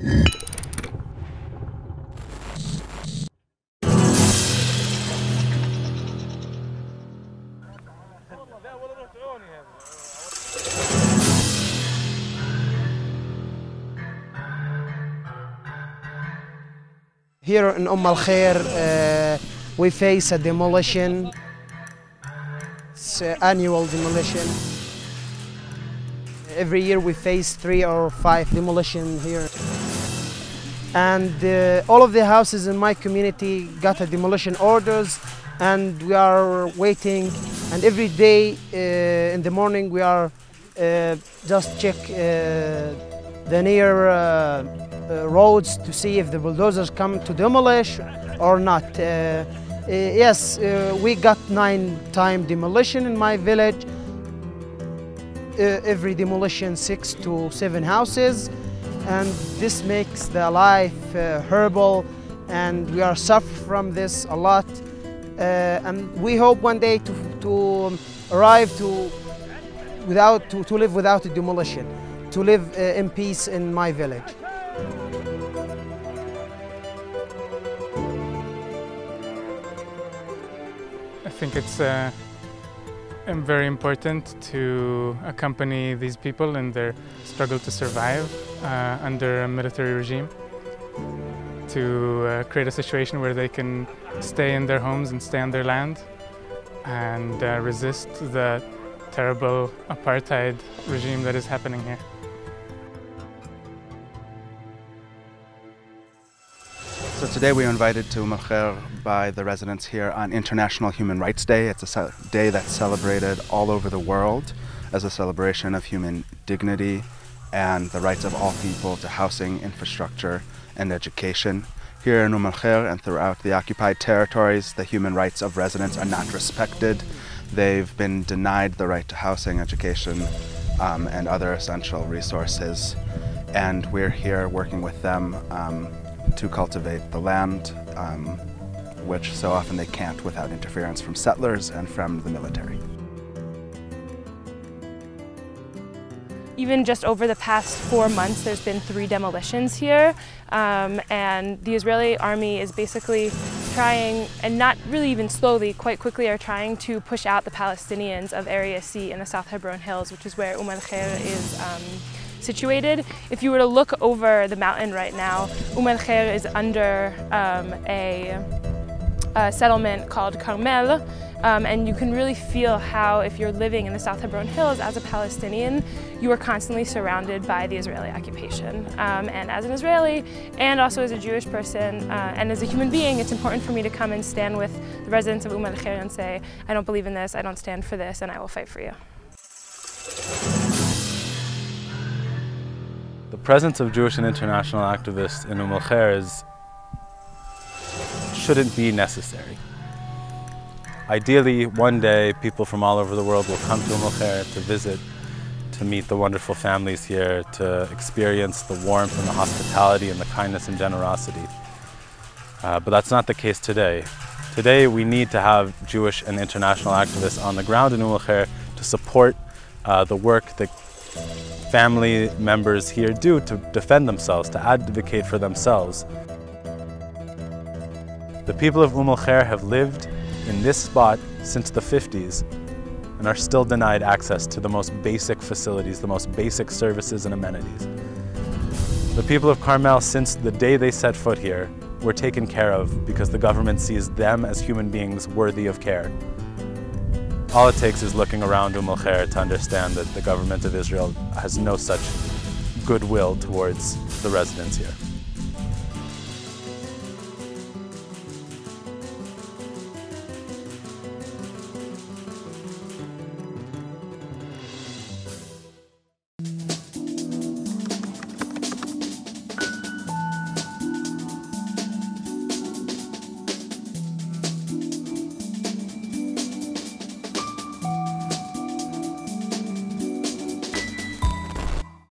Here in Umm Al Khair, uh, we face a demolition, it's an annual demolition. Every year we face three or five demolition here. And uh, all of the houses in my community got a demolition orders and we are waiting and every day uh, in the morning we are uh, just check uh, the near uh, uh, roads to see if the bulldozers come to demolish or not. Yes, we got nine time demolition in my village. Every demolition six to seven houses and this makes the life uh, horrible and we are suffer from this a lot. Uh, and we hope one day to, to arrive to without to, to live without a demolition to live uh, in peace in my village. I think it's um, very important to accompany these people in their struggle to survive uh, under a military regime, to uh, create a situation where they can stay in their homes and stay on their land and uh, resist the terrible apartheid regime that is happening here. So today we are invited to Khair by the residents here on International Human Rights Day. It's a day that's celebrated all over the world as a celebration of human dignity and the rights of all people to housing, infrastructure, and education. Here in Umm and throughout the occupied territories, the human rights of residents are not respected. They've been denied the right to housing, education, um, and other essential resources. And we're here working with them um, to cultivate the land, um, which so often they can't without interference from settlers and from the military. Even just over the past four months, there's been three demolitions here, um, and the Israeli army is basically trying, and not really even slowly, quite quickly, are trying to push out the Palestinians of Area C in the South Hebron Hills, which is where Umm Al Khair is um, situated. If you were to look over the mountain right now, Umm Al Khair is under um, a, a settlement called Carmel, um, and you can really feel how if you're living in the South Hebron Hills as a Palestinian, you are constantly surrounded by the Israeli occupation. Um, and as an Israeli, and also as a Jewish person, uh, and as a human being, it's important for me to come and stand with the residents of Umm Al Khair and say, I don't believe in this, I don't stand for this, and I will fight for you. The presence of Jewish and international activists in Umm Al Khair is, shouldn't be necessary. Ideally, one day people from all over the world will come to Umm Al Khair to visit, to meet the wonderful families here, to experience the warmth and the hospitality and the kindness and generosity. Uh, but that's not the case today. Today, we need to have Jewish and international activists on the ground in Umm Al Khair to support uh, the work that family members here do to defend themselves, to advocate for themselves. The people of Umm Al Khair have lived in this spot since the 50s and are still denied access to the most basic facilities, the most basic services and amenities. The people of Carmel, since the day they set foot here, were taken care of because the government sees them as human beings worthy of care. All it takes is looking around Umm Al Khair to understand that the government of Israel has no such goodwill towards the residents here.